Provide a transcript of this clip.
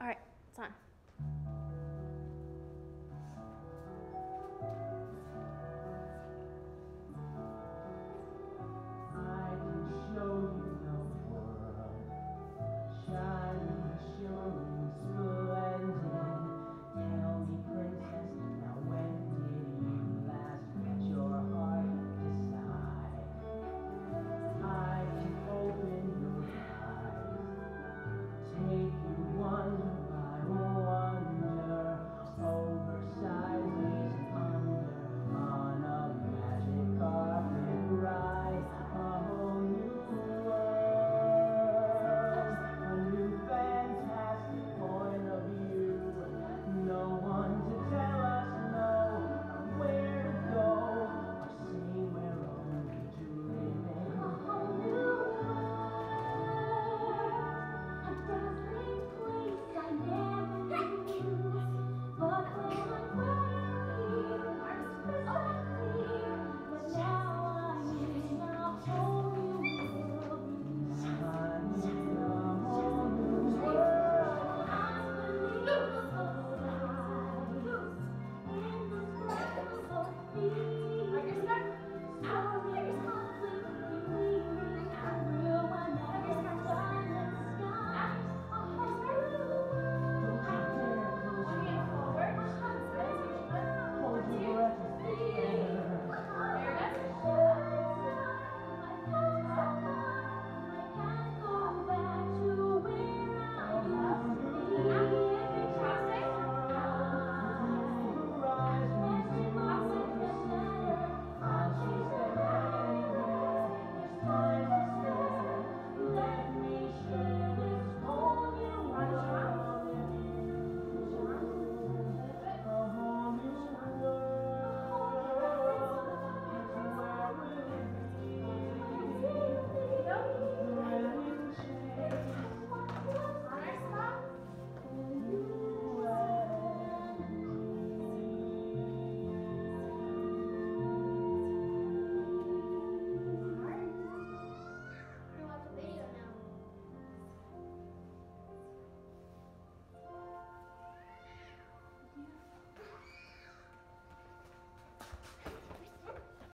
All right,